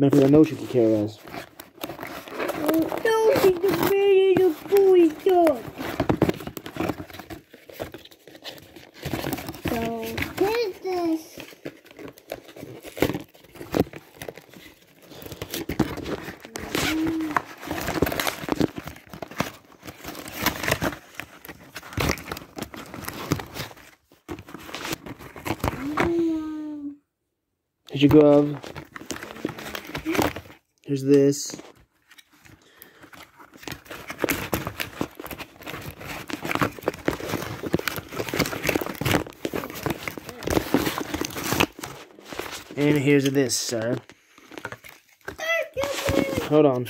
Fact, I know you can care less. Don't be the in the boy dog. So, here's this. Here's your glove. Here's this. And here's this, sir. Hold on.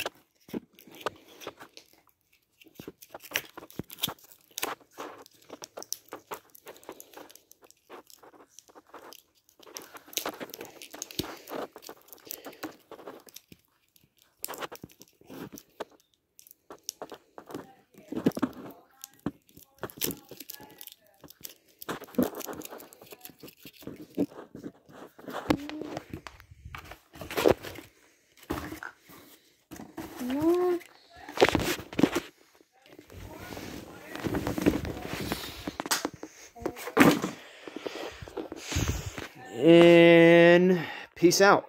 And peace out.